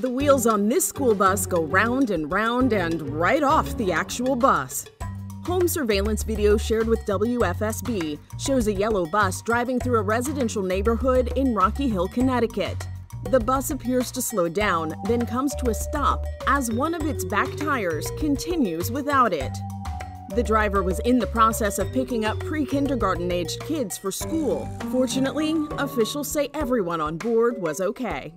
The wheels on this school bus go round and round and right off the actual bus. Home surveillance video shared with WFSB shows a yellow bus driving through a residential neighborhood in Rocky Hill, Connecticut. The bus appears to slow down, then comes to a stop as one of its back tires continues without it. The driver was in the process of picking up pre kindergarten aged kids for school. Fortunately, officials say everyone on board was okay.